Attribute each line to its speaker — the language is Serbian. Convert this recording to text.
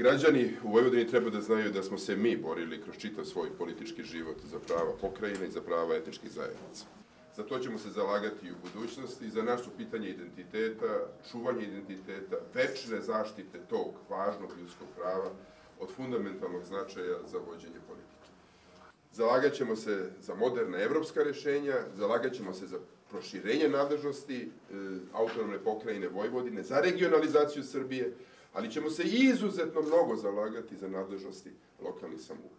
Speaker 1: Građani u Vojvodini treba da znaju da smo se mi borili kroz čitav svoj politički život za prava pokrajine i za prava etničkih zajednica. Za to ćemo se zalagati i u budućnosti. Za nas su pitanje identiteta, čuvanje identiteta, večne zaštite tog važnog ljudskog prava od fundamentalnog značaja za vođenje politike. Zalagat ćemo se za moderna evropska rešenja, zalagat ćemo se za proširenje nadležnosti e, autonomne pokrajine Vojvodine, za regionalizaciju Srbije, ali ćemo se izuzetno mnogo zalagati za nadležnosti lokalnih samouprava.